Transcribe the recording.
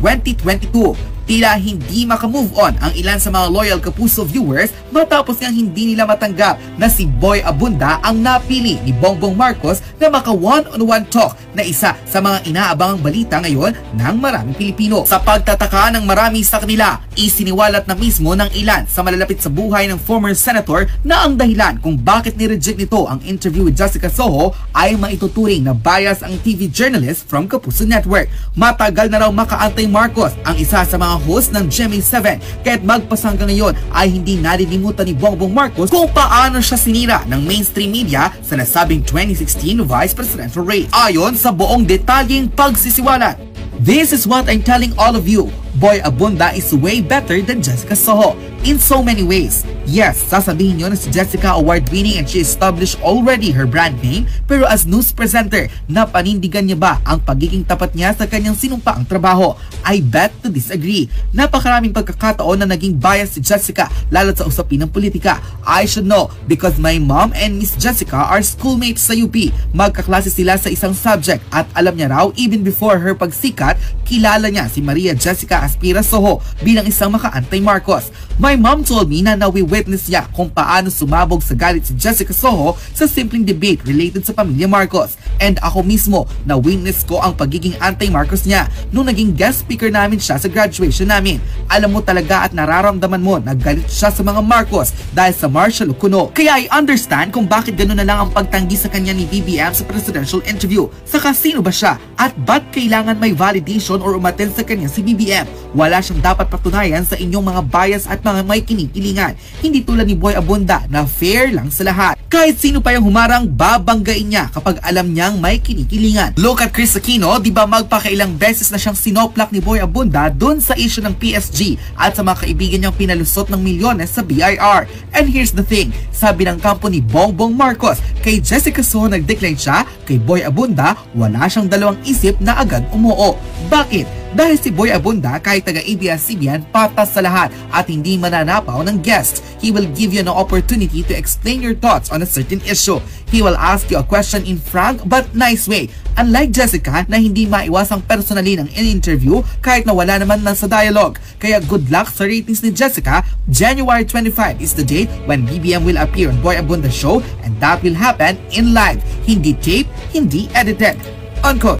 2022. Tila hindi makamove on ang ilan sa mga loyal Kapuso viewers matapos nga hindi nila matanggap na si Boy Abunda ang napili ni Bongbong Marcos na maka one-on-one talk na isa sa mga inaabangang balita ngayon ng maraming Pilipino. Sa pagtataka ng marami sa kanila, isiniwalat na mismo ng ilan sa malalapit sa buhay ng former senator na ang dahilan kung bakit ni-reject nito ang interview with Jessica Soho ay maituturing na bias ang TV journalist from Kapuso Network. Matagal na raw makaantay Marcos ang isa sa mga host ng GMA7 kaya't magpasangga ngayon ay hindi nalilimutan ni Bongbong Marcos kung paano siya sinira ng mainstream media sa nasabing 2016 Vice Presidential race. Ayon sa buong detalyeng pagsisiwalat, This is what I'm telling all of you. Boy Abunda is way better than Jessica Soho in so many ways. Yes, sasabihin nyo na si Jessica award-winning and she established already her brand name pero as news presenter, napanindigan niya ba ang pagiging tapat niya sa kanyang sinumpaang trabaho? I bet to disagree. Napakaraming pagkakataon na naging bias si Jessica lalo sa usapin ng politika. I should know because my mom and Miss Jessica are schoolmates sa UP. Magkaklase sila sa isang subject at alam niya raw even before her pagsikat, kilala niya si Maria Jessica Aspira Soho bilang isang makaantay Marcos. My mom told me na nawi-witness niya kung paano sumabog sa galit si Jessica Soho sa simpleng debate related sa pamilya Marcos. And ako mismo, na-witness ko ang pagiging anti-Marcos niya nung naging guest speaker namin siya sa graduation namin. Alam mo talaga at nararamdaman mo na galit siya sa mga Marcos dahil sa martial kuno. Kaya I understand kung bakit gano'n na lang ang pagtanggi sa kanya ni BBM sa presidential interview. Saka sino ba siya? At ba't kailangan may validation or umattend sa kanya si BBM? Wala siyang dapat patunayan sa inyong mga bias at mga may kinikilingan. Hindi tulad ni Boy Abunda na fair lang sa lahat. Kahit sino pa yung humarang, babanggain niya kapag alam niyang may kinikilingan. Look at Chris Aquino, di ba magpakailang beses na siyang sinoplak ni Boy Abunda dun sa issue ng PSG at sa mga kaibigan niyang pinalusot ng milyones sa BIR. And here's the thing, sabi ng kampo ni Bongbong Marcos, kay Jessica So nag-decline siya, kay Boy Abunda, wala siyang dalawang isip na agad umuo. Bakit? Dahil si Boy Abunda kahit taga ABS-CBN patas sa lahat at hindi mananapaw ng guest. He will give you an opportunity to explain your thoughts on a certain issue. He will ask you a question in frank but nice way. Unlike Jessica na hindi maiwasang personally ng in-interview kahit na wala naman na sa dialogue. Kaya good luck sa ratings ni Jessica. January 25 is the date when BBM will appear on Boy Abunda show and that will happen in live. Hindi tape, hindi edited. Unquote.